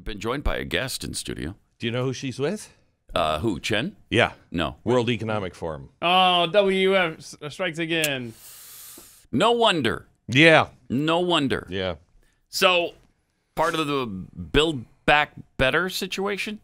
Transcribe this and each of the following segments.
We've been joined by a guest in studio. Do you know who she's with? Uh, who? Chen? Yeah, No. World Economic Forum. Oh, WF strikes again. No wonder. Yeah, No wonder. yeah, So, part of the Build Back Better situation?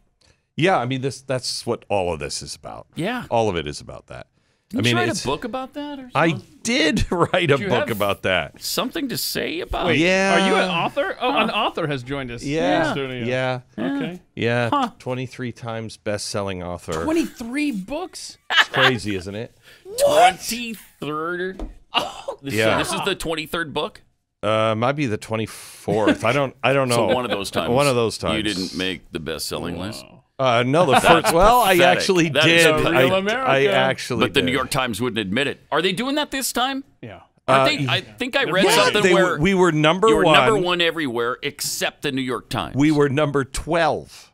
yeah. I mean, this that's what all of this is about. Yeah. All of it is about that. Did I mean, you write a book about that or I did write a you book about that. something to say about Wait, it? Yeah. Are you an author? Oh, an author has joined us. in the Yeah, yeah, Okay. yeah. Twenty-three times best-selling author. 23 books? It's crazy, isn't it? 23rd? Oh, this, Yeah. this is the 23rd book? Uh, might be the twenty-fourth. I don't. I don't know. So one of those times. One of those times. You didn't make the best-selling list. Uh, no, the first. Well, I actually That is did. a real I, America. I actually. But the New. York Times wouldn't admit it. Are they doing that this time? Yeah. Uh, they? I think I read Yeah, something They where we were number you were one. number one everywhere except the New York Times. We were number 12.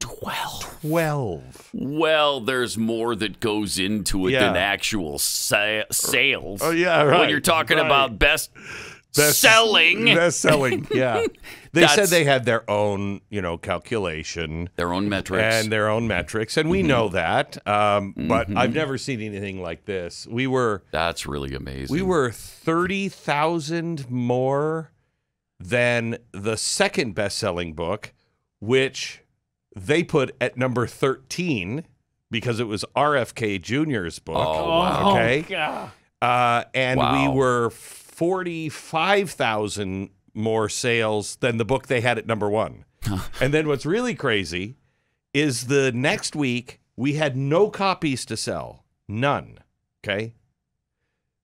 12. 12. Well, there's more that goes into it Yeah. than actual sa- sales. Oh, yeah, right. When you're talking Right. about best, Best- selling, Best selling. Yeah. They said they had their own, you know, calculation their own metrics. and their own metrics, and we know that. Um, But I've never seen anything like this. We were That's really amazing. we were thirty thousand more than the second best-selling book, which they put at number thirteen because it was RFK Jr.'s book. Oh, wow. Okay. God. Uh, and Wow. we were 45,000 more sales than the book they had at number one. and then what's really crazy is the next week we had no copies to sell. None. Okay.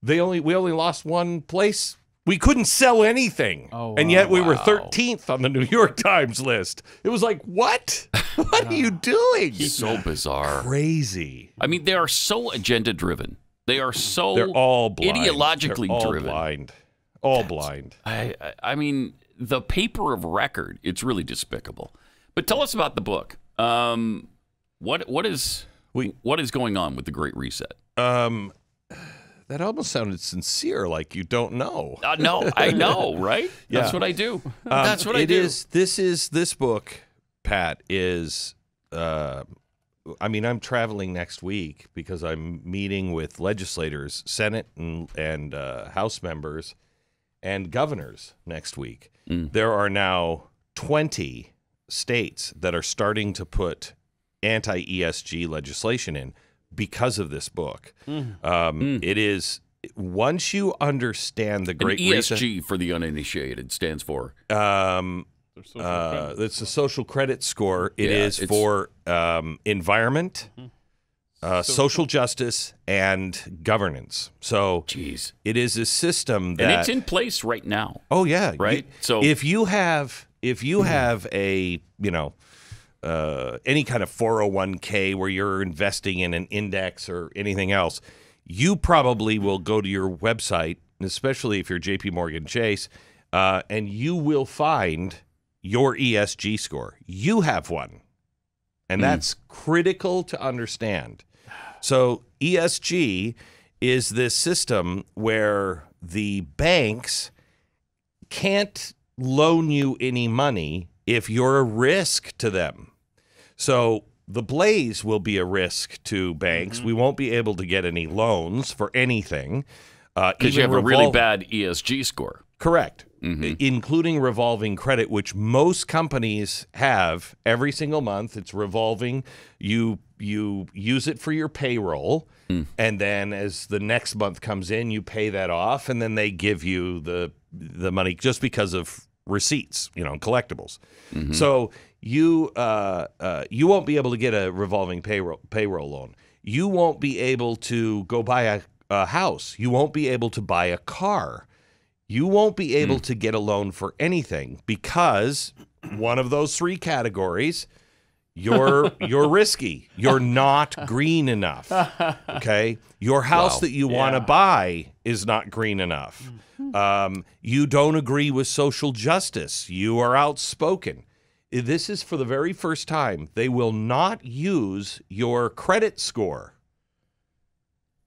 They only we only lost one place. We couldn't sell anything. Oh, and yet we were 13th on the New York Times list. It was like, what? what are you doing? so bizarre. Crazy. I mean, they are so agenda driven. They are so They're all blind. ideologically They're all driven. blind. All blind. I, I- mean, the paper of record. It's really despicable. But tell us about the book. Um, what what is We- what is going on with the Great Reset? Um, that almost sounded sincere, like you don't know. Uh, no, I know, right? That's what I do. Um, That's what I it do. is- This is this book, Pat is. Uh, I mean, I'm traveling next week because I'm meeting with legislators, Senate and and uh, House members, and governors next week. Mm. There are now 20 states that are starting to put anti ESG legislation in because of this book. Um, It is once you understand the Great Reset. ESG for the uninitiated stands for Um, uh, it's a social credit score. It Yeah, is it's- for um, environment, Mm-hmm. uh, social justice, and governance. So jeez, it is a system that. and it's in place right now. oh yeah, Right? You- So- if you have if you have a you know uh, any kind of 401k where you're investing in an index or anything else, you probably will go to your website, especially if you're JP Morgan Chase, uh, and you will find your ESG score. You have one. And that's critical to understand. So, ESG is this system where the banks can't loan you any money if you're a risk to them. So the blaze will be a risk to banks. We won't be able to get any loans for anything. Uh, Because you even have a really bad ESG score. Correct. Mm-hmm. Including revolving credit, which most companies have every single month. It's revolving. You you use it for your payroll, Hmm. and then as the next month comes in, you pay that off, and then they give you the the money just because of receipts, you know, collectibles. Mm-hmm. So you uh, uh, you won't be able to get a revolving payroll payroll loan. You won't be able to go buy a, a house. You won't be able to buy a car you won't be able to get a loan for anything because one of those three categories you're you're risky. You're not green enough. Okay? Your house Wow. that you want to buy is not green enough. Um, you don't agree with social justice. You are outspoken. This is for the very first time they will not use your credit score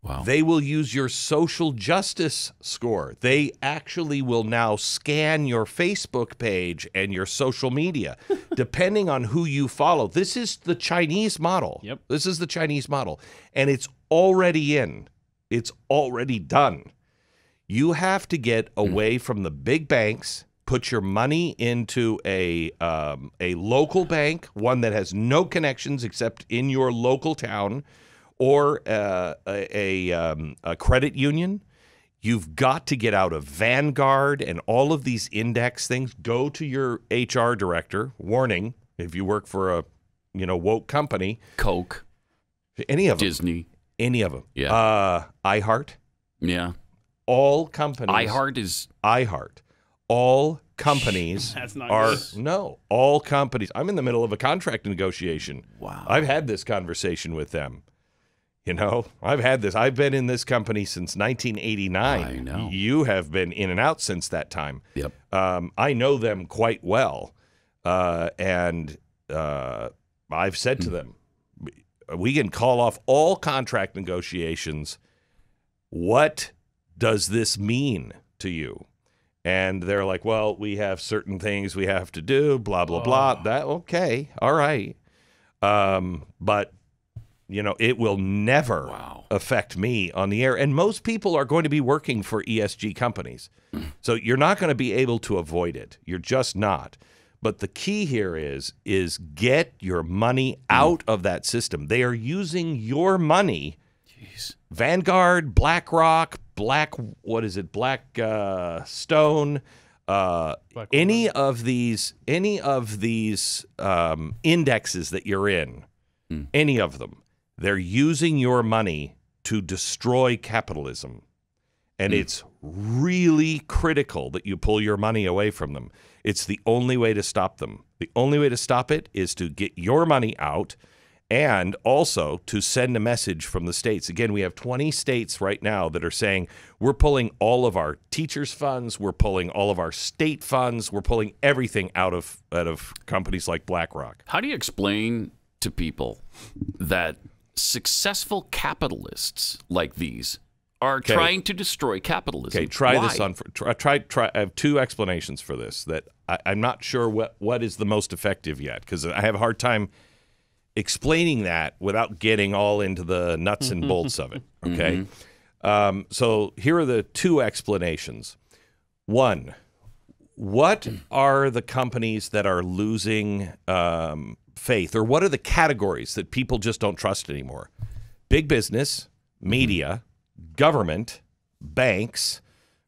Wow. They will use your social justice score. They actually will now scan your Facebook page and your social media, depending on who you follow. This is the Chinese model. Yep. This is the Chinese model. And it's already in, it's already done. You have to get away from the big banks. Put your money into a um, a local bank, one that has no connections except in your local town, or uh, a a, um, a credit union. You've got to get out of Vanguard and all of these index things. Go to your HR director. Warning: if you work for a you know woke company, Coke, any of them, Disney. any of them, Yeah. uh, iHeart, Yeah. all companies, iHeart is iHeart. All companies That's not are good. no. All companies. I'm in the middle of a contract negotiation. wow. I've had this conversation with them. You know, I've had this. I've been in this company since 1989. I know. You have been in and out since that time. Yep. Um, I know them quite well, uh, and uh, I've said to them, we can call off all contract negotiations. What does this mean to you? And they're like, well, we have certain things we have to do, blah blah blah. That okay, all right, um, but you know, it will never Wow. affect me on the air. And most people are going to be working for ESG companies. So you're not going to be able to avoid it. You're just not. But the key here is is get your money out of that system. They are using your money. Jeez. Vanguard, BlackRock, Black what is it? Black uh, Stone, uh, Black any of these any of these um, indexes that you're in, any of them, they're using your money to destroy capitalism. And hmm. it's really critical that you pull your money away from them. It's the only way to stop them. The only way to stop it is to get your money out and also to send a message from the states. Again, we have 20 states right now that are saying we're pulling all of our teachers' funds, we're pulling all of our state funds, we're pulling everything out of out of companies like BlackRock. How do you explain to people that successful capitalists like these are trying to destroy capitalism? Okay, try Why? this on. For, try, try, try. I have two explanations for this that I, I'm not sure what what is the most effective yet because I have a hard time explaining that without getting all into the nuts and bolts of it. Okay, um, so here are the two explanations. One, what are the companies that are losing um, faith, or what are the categories that people just don't trust anymore? Big business, mm-hmm. media, government, banks,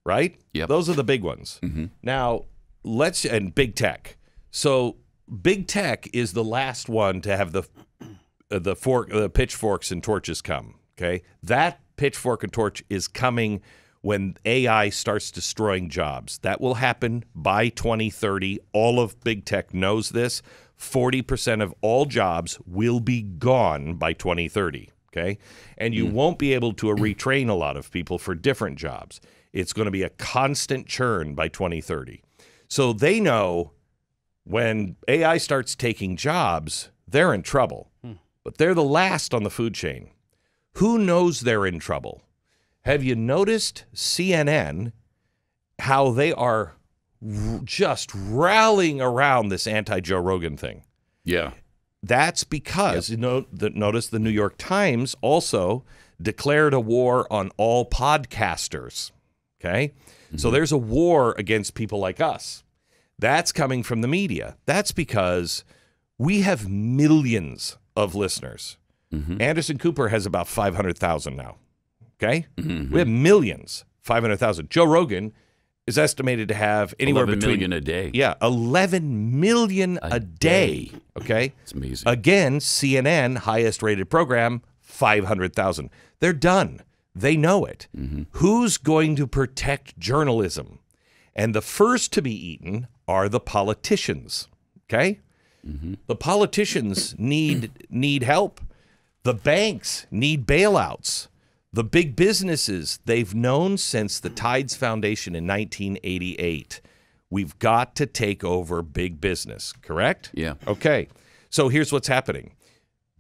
right? Yep. Those are the big ones. Mm-hmm. Now, let's and big tech. So, big tech is the last one to have the uh, the fork, the pitchforks and torches come. Okay, that pitchfork and torch is coming when AI starts destroying jobs. That will happen by 2030. All of big tech knows this. 40% of all jobs will be gone by 2030. Okay, and you hmm. won't be able to retrain a lot of people for different jobs. It's going to be a constant churn by 2030. So they know when AI starts taking jobs, they're in trouble. Hmm. But they're the last on the food chain. Who knows they're in trouble? Have you noticed CNN how they are just rallying around this anti Joe Rogan thing? Yeah. That's because you know the, notice the New York Times also declared a war on all podcasters. Okay? So mm-hmm. there's a war against people like us. That's coming from the media. That's because we have millions of listeners. Mm-hmm. Anderson Cooper has about 500,000 now. Okay? Mm-hmm. We have millions, 500,000. Joe Rogan is estimated to have anywhere 11 between million a day. yeah, 11 million a, day. Okay? It's amazing. Again, CNN, highest rated program, 500,000. They're done. They know it. Mm-hmm. Who's going to protect journalism? And the first to be eaten are the politicians. Okay? Mm-hmm. The politicians need need help. The banks need bailouts. The big businesses, they've known since the Tides Foundation in 1988. We've got to take over big business, correct? Yeah. Okay. So here's what's happening.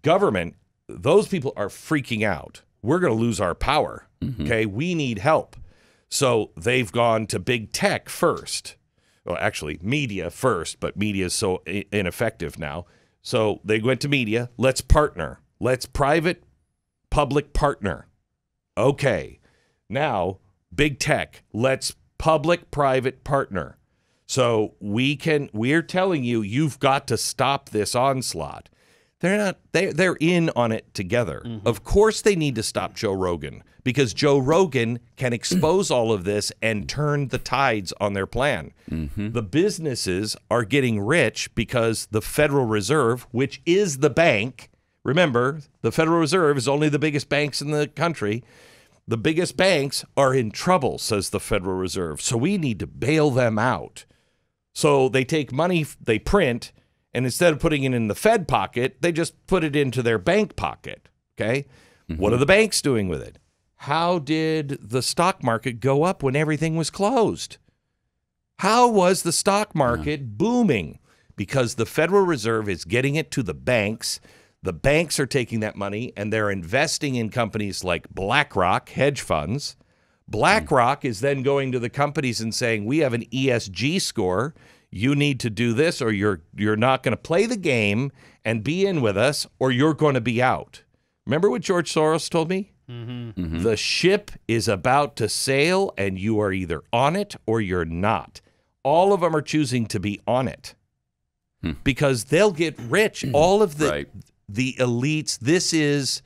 Government, those people are freaking out we're going to lose our power. Mm-hmm. Okay, we need help. So they've gone to big tech first. Well, actually, media first, but media is so ineffective now. So they went to media. Let's partner. Let's private public partner. Okay. Now, big tech, let's public private partner. So we can we're telling you you've got to stop this onslaught. They're not they they're in on it together. Mm-hmm. Of course they need to stop Joe Rogan because Joe Rogan can expose all of this and turn the tides on their plan. Mm-hmm. The businesses are getting rich because the Federal Reserve, which is the bank, remember, the Federal Reserve is only the biggest banks in the country. The biggest banks are in trouble, says the Federal Reserve. So we need to bail them out. So they take money they print, and instead of putting it in the Fed pocket, they just put it into their bank pocket. Okay. What are mm-hmm. the banks doing with it? How did the stock market go up when everything was closed? How was the stock market booming? Because the Federal Reserve is getting it to the banks. The banks are taking that money and they're investing in companies like BlackRock, hedge funds. BlackRock is then going to the companies and saying, "We have an ESG score. You need to do this or you're you're not going to play the game and be in with us or you're going to be out." Remember what George Soros told me? Mm-hmm. Mm-hmm. The ship is about to sail, and you are either on it or you're not. All of them are choosing to be on it hmm. because they'll get rich. All of the Right. The elites. This is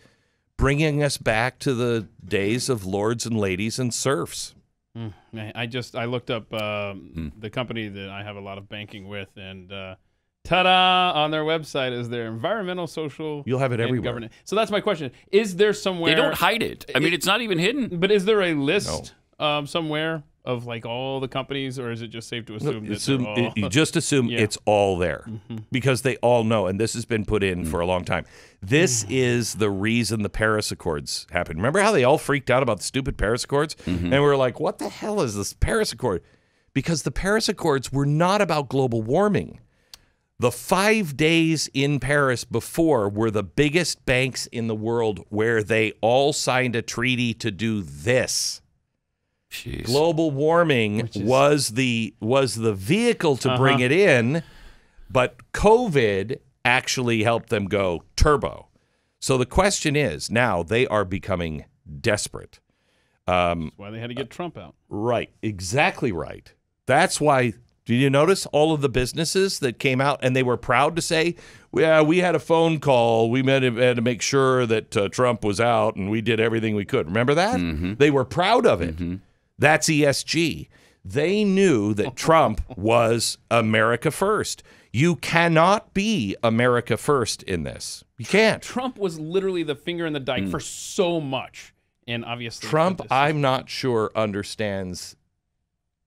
bringing us back to the days of lords and ladies and serfs. I I just I looked up um, the company that I have a lot of banking with, and uh, ta-da! On their website is their environmental, social. You'll have it everywhere. governance. So that's my question: Is there somewhere? They don't hide it. I mean, it's not even hidden. But is there a list um, somewhere of like all the companies, or is it just safe to assume that Assume- they're all? you just assume Yeah. it's all there mm-hmm. because they all know, and this has been put in mm-hmm. for a long time. This mm-hmm. is the reason the Paris Accords happened. Remember how they all freaked out about the stupid Paris Accords? And we were like, what the hell is this Paris Accord? Because the Paris Accords were not about global warming. The five days in Paris before were the biggest banks in the world where they all signed a treaty to do this. Jeez. Global warming is- was the was the vehicle to uh-huh. bring it in, but COVID actually helped them go turbo. So the question is, now they are becoming desperate. Um, That's why they had to get Trump out. Right, exactly right. That's why. Did you notice all of the businesses that came out and they were proud to say, "Yeah, we had a phone call. We met, had to make sure that uh, Trump was out, and we did everything we could." Remember that? Mm-hmm. They were proud of it. Mm-hmm. That's ESG. They knew that Trump was America first. You cannot be America first in this. You can't. Trump was literally the finger in the dike hmm. for so much, and obviously Trump, I'm not sure understands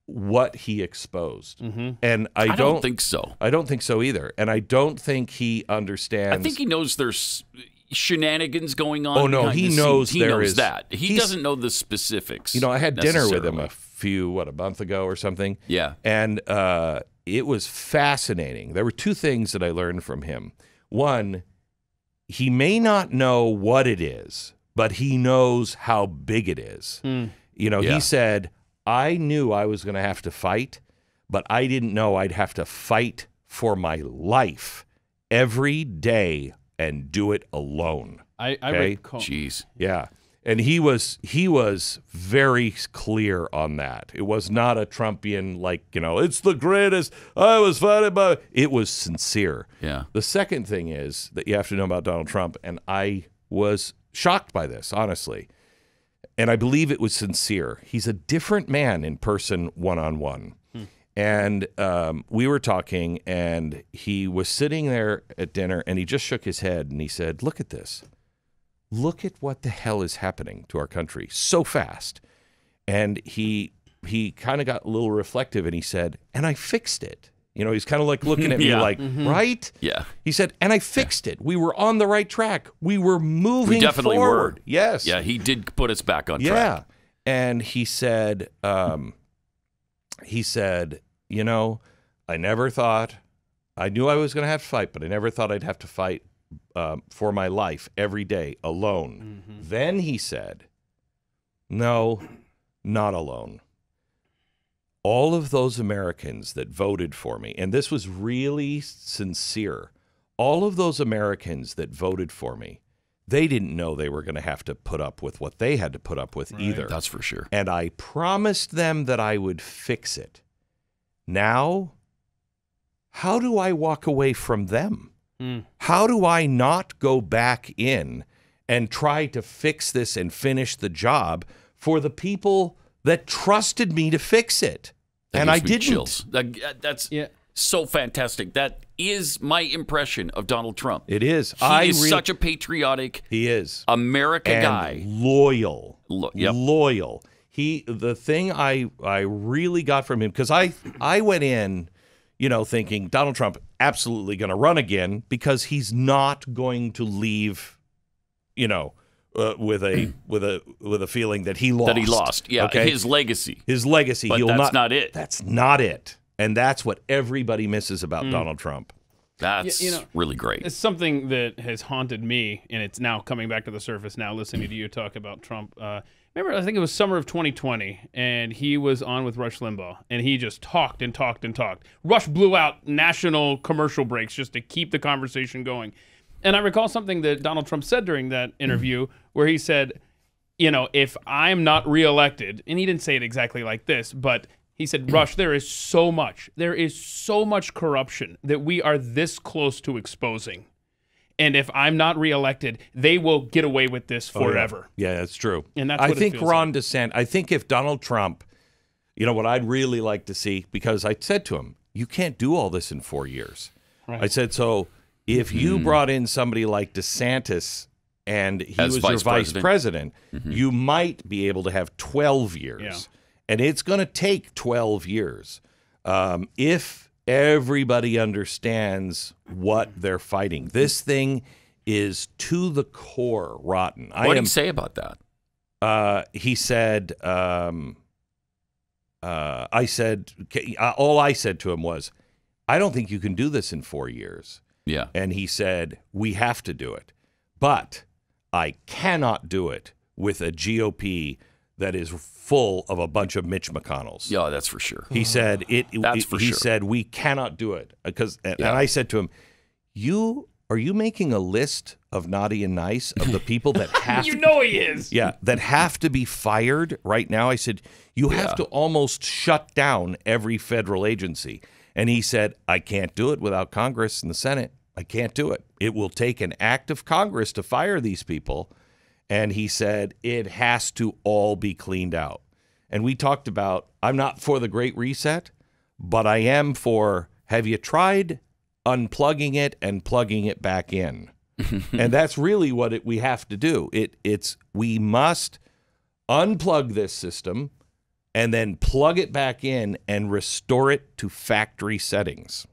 what he exposed, mm-hmm. and I, I don't, don't think so. I don't think so either, and I don't think he understands. I think he knows there's shenanigans going on. Oh, no, he the knows scenes. He there knows is- that. He doesn't know the specifics. you know, I had dinner with him a few what a month ago or something. Yeah. and uh, it was fascinating. There were two things that I learned from him. One, he may not know what it is, but he knows how big it is. You know, Yeah. he said, I knew I was going to have to fight, but I didn't know I'd have to fight for my life every day and do it alone. I, I Okay. recall. Jeez. Yeah. And he was he was very clear on that. It was not a Trumpian like, you know, it's the greatest. I was fighting by it was sincere. Yeah. The second thing is that you have to know about Donald Trump, and I was shocked by this, honestly. And I believe it was sincere. He's a different man in person, one on one. And um, we were talking, and he was sitting there at dinner, and he just shook his head and he said, Look at this. Look at what the hell is happening to our country so fast. And he he kind of got a little reflective and he said, And I fixed it. You know, he's kind of like looking at me Yeah. like, Right? Yeah. He said, and I fixed it. We were on the right track. We were moving We definitely forward. were. Yes. Yeah. He did put us back on Yeah. track. Yeah. And he said, um, he said, you know, I never thought, I knew I was going to have to fight, but I never thought I'd have to fight uh, for my life every day alone. Then he said, No, not alone. All of those Americans that voted for me, and this was really sincere, all of those Americans that voted for me, they didn't know they were going to have to put up with what they had to put up with either. That's for sure. And I promised them that I would fix it. Now, how do I walk away from them? Mm. How do I not go back in and try to fix this and finish the job for the people that trusted me to fix it? That and I didn't. Chills. That- that's Yeah. So fantastic. That is my impression of Donald Trump. It is. He I is such a patriotic he is America and guy. loyal. Lo- yep. Loyal. He the thing I I really got from him because I I went in, you know, thinking Donald Trump absolutely going to run again because he's not going to leave, you know, uh, with a with a with a feeling that he lost. That he lost. Yeah, Okay. his legacy. his legacy. But that's not, not it. That's not it. And that's what everybody misses about Donald Trump. That's you know, really great. It's something that has haunted me, and it's now coming back to the surface now, listening to you talk about Trump. Uh, remember, I think it was summer of 2020, and he was on with Rush Limbaugh, and he just talked and talked and talked. Rush blew out national commercial breaks just to keep the conversation going. And I recall something that Donald Trump said during that interview where he said, you know, if I'm not reelected, and he didn't say it exactly like this, but he said, Rush, there is so much, there is so much corruption that we are this close to exposing. And if I'm not reelected, they will get away with this Oh, yeah. forever. Yeah, that's true. And that's I what it think feels Ron DeSantis. I think if Donald Trump, you know, what I'd really like to see because I said to him, "You can't do all this in four years." Right. I said, "So if you mm-hmm. brought in somebody like DeSantis and he As was your vice vice president. president, mm-hmm. you might be able to have twelve years, Yeah. And it's going to take twelve years um, if everybody understands what they're fighting. This thing." Is to the core rotten. I what did am he say about that? uh, he said, um, uh, I said, uh, all I said to him was, I don't think you can do this in four years. Yeah. And he said, we have to do it. But I cannot do it with a GOP that is full of a bunch of Mitch McConnells. Yeah, that's for sure. He said it. That's for he sure. said we cannot do it uh, because, and, Yeah. and I said to him, "You are you making a list of naughty and nice of the people that have You to know he is. yeah, that have to be fired right now. I said, you have Yeah. to almost shut down every federal agency. And he said, I can't do it without Congress and the Senate. I can't do it. It will take an act of Congress to fire these people. And he said, it has to all be cleaned out. And we talked about, I'm not for the Great Reset, but I am for have you tried unplugging it and plugging it back in? and that's really what it, we have to do. It it's we must unplug this system and then plug it back in and restore it to factory settings.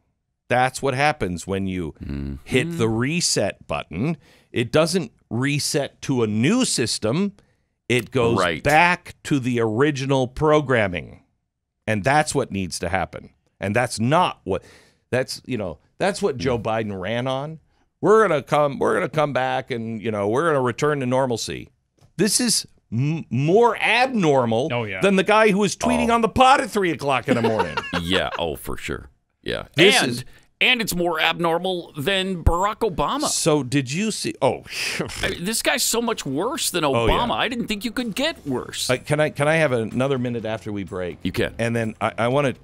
That's what happens when you mm-hmm. hit the reset button. It doesn't reset to a new system. It goes Right. back to the original programming. And that's what needs to happen. And that's not what that's, you know, that's what Joe Biden ran on. We're going to come we're going to come back and, you know, we're going to return to normalcy. This is m- more abnormal Oh, yeah. than the guy who was tweeting oh. on the pod at three o'clock in the morning. Yeah. Oh, for sure. Yeah. This and is- and it's more abnormal than Barack Obama. so did you see? Oh, I mean, this guy's so much worse than yeah. Obama. I didn't think you could get worse. Uh, can I can I have another minute after we break? You can. And then I want to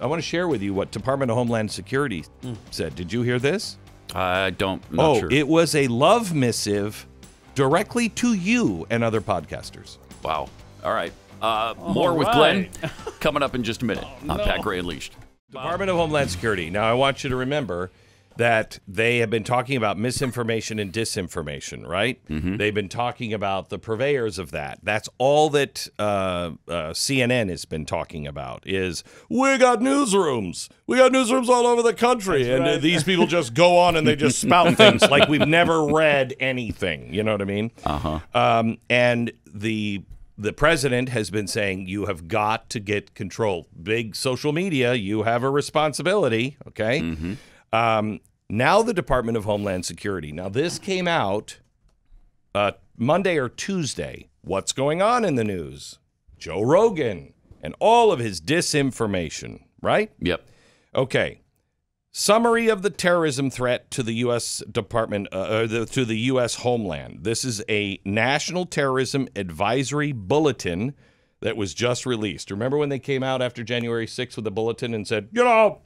I want to share with you what Department of Homeland Security said. Did you hear this? I don't. I'm not oh, sure. it was a love missive directly to you and other podcasters. wow. All right. Uh, more with. Glenn coming up in just a minute on no. Pat Gray Unleashed. Department of Homeland Security. Now, I want you to remember that they have been talking about misinformation and disinformation, right? They've been talking about the purveyors of that. That's all that uh, uh, CNN has been talking about. Is we got newsrooms, we got newsrooms all over the country, and uh, right. these people just go on and they just spout things like we've never read anything. You know what I mean? Uh huh. Um, and the the president has been saying you have got to get control. Big social media, you have a responsibility. Okay. Um, Now the Department of Homeland Security. Now this came out uh, Monday or Tuesday. What's going on in the news? Joe Rogan and all of his disinformation, right? Yep. Okay. Summary of the terrorism threat to the U.S. Department, uh, uh, the, to the U.S. homeland. This is a National Terrorism Advisory Bulletin that was just released. Remember when they came out after January 6th with a bulletin and said, you know,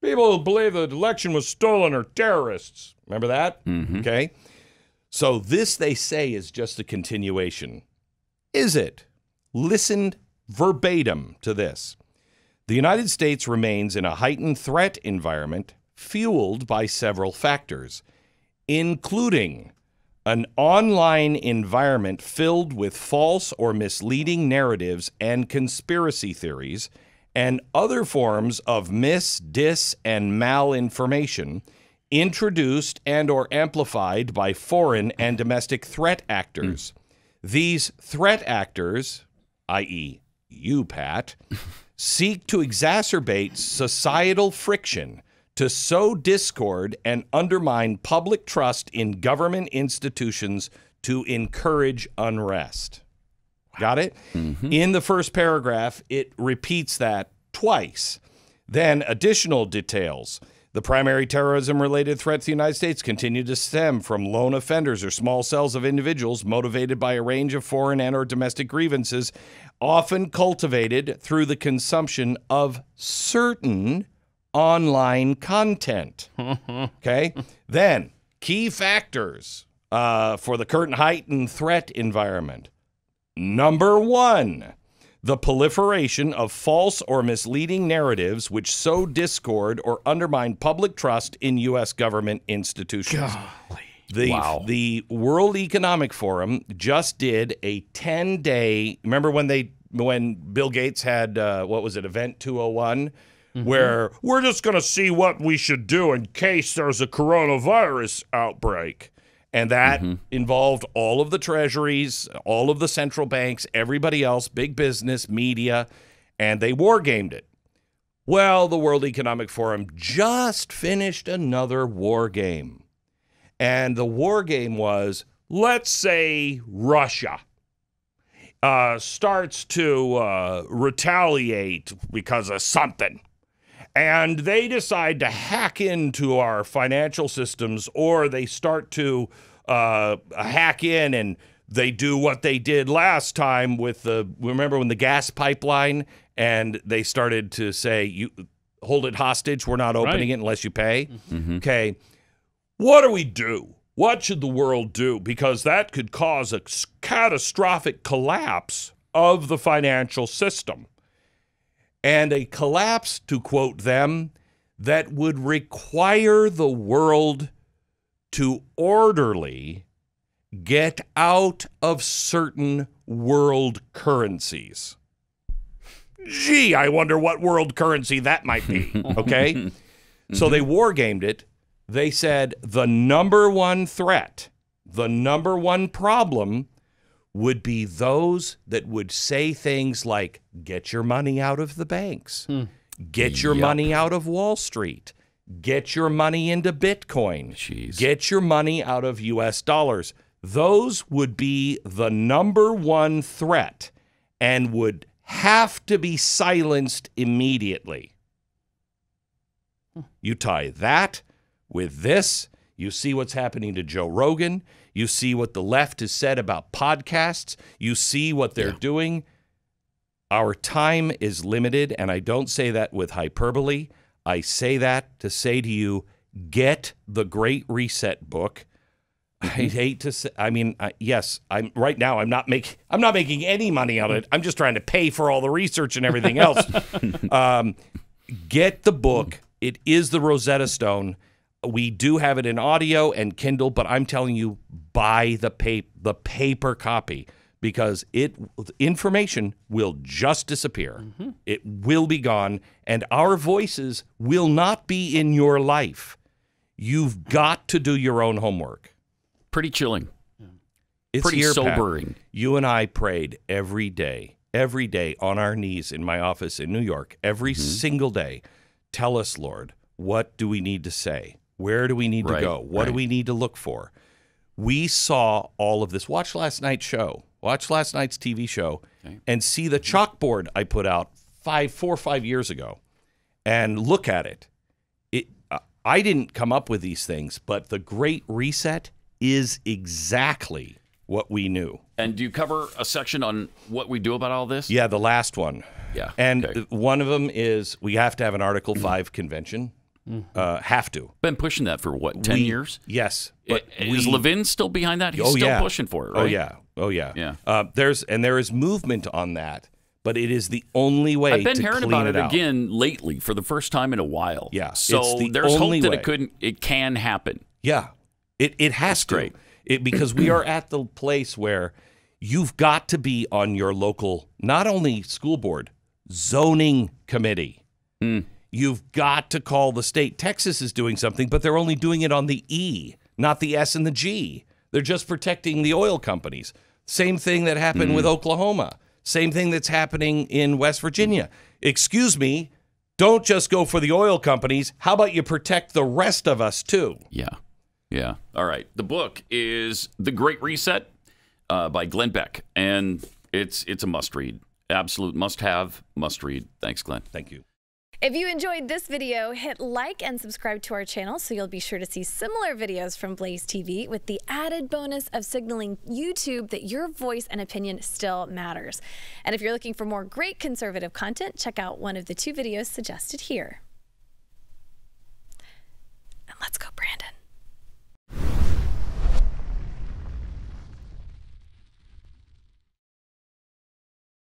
people who believe the election was stolen are terrorists. Remember that? Okay. So this, they say, is just a continuation. Is it? Listen verbatim to this. The United States remains in a heightened threat environment fueled by several factors, including an online environment filled with false or misleading narratives and conspiracy theories, and other forms of mis, dis, and malinformation introduced and or amplified by foreign and domestic threat actors. Hmm. These threat actors, i.e., you, Pat, seek to exacerbate societal friction, to sow discord and undermine public trust in government institutions to encourage unrest. Got it? Mm-hmm. In the first paragraph, it repeats that twice. Then additional details. The primary terrorism related threats to the United States continue to stem from lone offenders or small cells of individuals motivated by a range of foreign and or domestic grievances, often cultivated through the consumption of certain online content. Okay. then, key factors uh, for the current heightened threat environment. Number one, the proliferation of false or misleading narratives which sow discord or undermine public trust in U.S. government institutions. The, Wow. the World Economic Forum just did a 10 day. Remember when they when Bill Gates had uh, what was it, Event 201, where we're just going to see what we should do in case there's a coronavirus outbreak. And that involved all of the treasuries, all of the central banks, everybody else, big business, media, and they wargamed it. Well, the World Economic Forum just finished another war game. And the war game was let's say Russia uh, starts to uh, retaliate because of something. And they decide to hack into our financial systems, or they start to uh, hack in and they do what they did last time with the. Remember when the gas pipeline and they started to say, "You hold it hostage. We're not opening Right. it unless you pay." Okay, what do we do? What should the world do? Because that could cause a catastrophic collapse of the financial system. And a collapse, to quote them, that would require the world to orderly get out of certain world currencies. Gee, I wonder what world currency that might be. Okay. So they mhm. wargamed it. They said the number one threat, the number one problem would be those that would say things like, get your money out of the banks, hmm. get your Yup. money out of Wall Street, get your money into Bitcoin, Jeez. get your money out of US dollars. Those would be the number one threat and would have to be silenced immediately. Hmm. You tie that with this, you see what's happening to Joe Rogan, you see what the left has said about podcasts, you see what they're doing. Our time is limited, and I don't say that with hyperbole. I say that to say to you get the Great Reset book. I hate to say. I mean, uh, yes, I'm right now. I'm not making. I'm not making any money on it. I'm just trying to pay for all the research and everything else. um, get the book. It is the Rosetta Stone. We do have it in audio and Kindle, but I'm telling you, buy the pa- the paper copy because it information will just disappear. It will be gone, and our voices will not be in your life. You've got to do your own homework. Pretty chilling. It's Pretty here, Pat. sobering. You and I prayed every day, every day on our knees in my office in New York, every Mm-hmm. single day. Tell us, Lord, what do we need to say? Where do we need Right, to go? What do we need to look for? We saw all of this. Watch last night's show. Watch last night's TV show and see the chalkboard I put out five, four or five years ago and look at it. It uh, I didn't come up with these things, but the Great Reset is exactly what we knew. And do you cover a section on what we do about all this? Yeah, the last one. Yeah, And okay. one of them is we have to have an Article 5 convention. Uh, have to. Been pushing that for what, 10 We- years? Yes. But is we- Levin still behind that? He's oh, still yeah. pushing for it, right? Oh yeah. Oh yeah. Yeah. Uh, there's and there is movement on that, but it is the only way I've been to hearing about it, it, again lately for the first time in a while. Yeah, So it's the there's hope only that way. it couldn't it can happen. Yeah. It it has to. great. It because we are at the place where you've got to be on your local not only school board, zoning committee. Hmm. You've got to call the state. Texas is doing something, but they're only doing it on the E, not the S and the G. They're just protecting the oil companies. Same thing that happened with Oklahoma. Same thing that's happening in West Virginia. Excuse me, don't just go for the oil companies. How about you protect the rest of us too? Yeah. Yeah. All right. The book is The Great Reset uh, by Glenn Beck, and it's it's a must read. Absolute must have, must read. Thanks, Glenn. Thank you. If you enjoyed this video, hit like and subscribe to our channel so you'll be sure to see similar videos from Blaze TV with the added bonus of signaling YouTube that your voice and opinion still matters. And if you're looking for more great conservative content, check out one of the two videos suggested here. And let's go, Brandon.